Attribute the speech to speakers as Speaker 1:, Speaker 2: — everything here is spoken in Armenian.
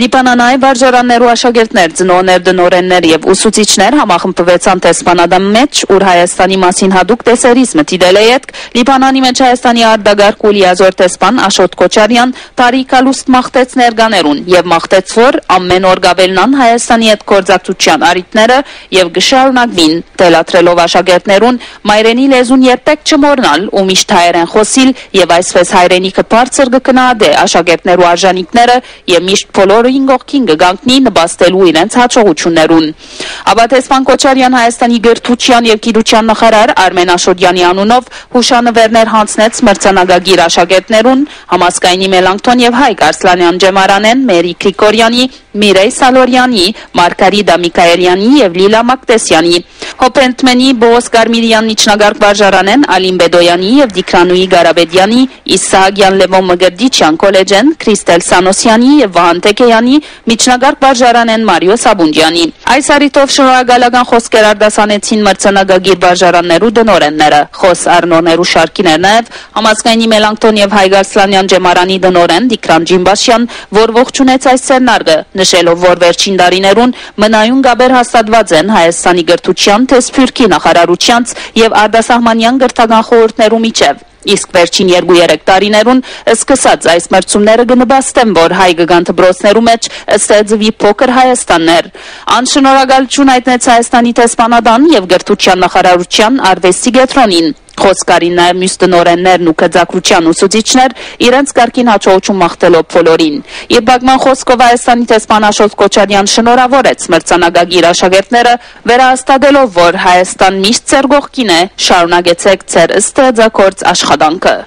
Speaker 1: Լիբանանայի վարժարաններու աշակերտներ, ծնողներ, դնորեններ եւ ուսուցիչներ համախմբվեցան տեսփանադամ մեջ, ուր Հայաստանի մասին հadoop տեսերից մտիդել է յետք Լիբանանի մեջ Հայաստանի արտագարկ ու լիազոր տեսփան Աշոտ Քոչարյան տարիքալուստ մաղթեց ներկաներուն եւ մաղթեց որ ամեն օր գավելնան Հայաստանի հետ գործակցության արիտները եւ գշարունակվին դելատրելով աշակերտներուն մայրենի լեզուն երբեք չմոռնալ ու միշտ հայերեն խոսիլ եւ այսպես հայրենիքը բարձր կգնահատե աշակերտներու արժանինքները եւ միշտ բոլորը բոլորին գողքին կգանքնի նպաստելու իրենց հաջողություններուն։ Աբատեսպան Կոչարյան Հայաստանի գրթության եւ գիտության նախարար Արմեն Աշոդյանի անունով հուշանվերներ հանձնեց մրցանակագիր աշակերտներուն համասկայնի Մելանքթոն եւ Հայկ Արսլանյան Ջեմարանեն, Մերի Գրիգորյանի, Միրեյ Սալորյանի, Մարկարիդա Միքայելյանի եւ Լիլա Մակտեսյանի։ Հոպենտմենի Բոս Գարմիրյան միջնագարկ վարժարանեն Ալին Բեդոյանի եւ Դիքրանուի Գարաբեդյանի, Իսահակյան Լևոն Մգրդիչյան կոլեջեն Քրիստել Սանոսյանի եւ Վահան Տեկեյանի միջնագարկ վարժարանեն Մարիո Սաբունջյանի։ Այս արիտով շնորհակալական խոսքեր արտասանեցին մրցանակագիր վարժարաններու դնորենները։ Խոս Արնոներու շարքիներ նաեւ համասկայնի Մելանքտոն եւ Հայգարսլանյան Ջեմարանի դնորեն Դիքրան Ջիմբաշյան, որ ողջունեց այս սերնարգը, նշելով, որ վերջին տարիներուն մնայուն գաբեր հաստատված են Հայաստանի գրթության թե Սփյուռքի նախարարությանց եւ արտասահմանյան գրթական խորհուրդներու միջև։ Իսկ վերջին 2-3 տարիներուն սկսած այս մրցումները կնպաստեն, որ հայ գգան դբրոցներու մեջ ստեղծվի փոքր Հայաստաններ։ Անշնորհակալություն հայտնեց Հայաստանի տեսփանադան եւ գրթության նախարարության արվեստի գետրոնին։ Խոսքարին նաև մյուս տնօրեններն ու գծակրության ուսուցիչներ իրենց կարգին հաջողություն մաղթելով բոլորին։ Եվ բակման խոսքով Հայաստանի տեսփան Աշոտ Կոչարյան շնորհավորեց մրցանակագիր աշակերտները վերահաստատելով, որ Հայաստան միշտ ծեր գողքին է, շարունակեցեք ծեր ձակորց աշխատանքը։